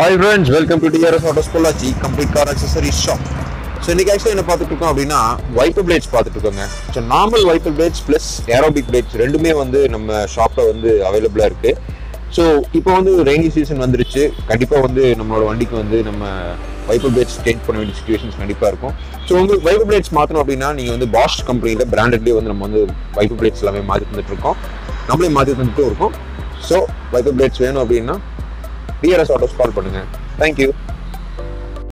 Hi friends welcome to TRS autos Pollachi complete car accessory shop so இன்னைக்கு ஆக்சுவலாக என்ன பார்த்துட்டு இருக்கோம் அப்படின்னா வைப்பர் பிளேட்ஸ் பார்த்துட்டு இருக்கோங்க so normal wiper blades plus aerobic blades ரெண்டுமே வந்து நம்ம ஷாப்பில் வந்து அவைலபிளாக இருக்குது ஸோ இப்போ வந்து ரெய்னி சீசன் வந்துருச்சு. கண்டிப்பாக வந்து நம்மளோட வண்டிக்கு வந்து நம்ம வைப்பர் பிளேட்ஸ் சேஞ்ச் பண்ண வேண்டிய சுச்சுவேஷன்ஸ் கண்டிப்பாக இருக்கும். ஸோ உங்களுக்கு வைப்பர் பிளேட்ஸ் மாற்றணும் அப்படின்னா நீங்கள் வந்து பாஷ் கம்பெனியில் பிராண்டட்லேயே வந்து நம்ம வந்து வைப்பர் பிளேட்ஸ் எல்லாமே மாற்றி தந்துட்டு இருக்கோம் நம்மளே மாற்றி தந்துட்டும் இருக்கோம். ஸோ வைப்பர் பிளேட்ஸ் வேணும் அப்படின்னா டிஆர்எஸ் ஆட்டோஸ் கால் பண்ணுங்க. தேங்க்யூ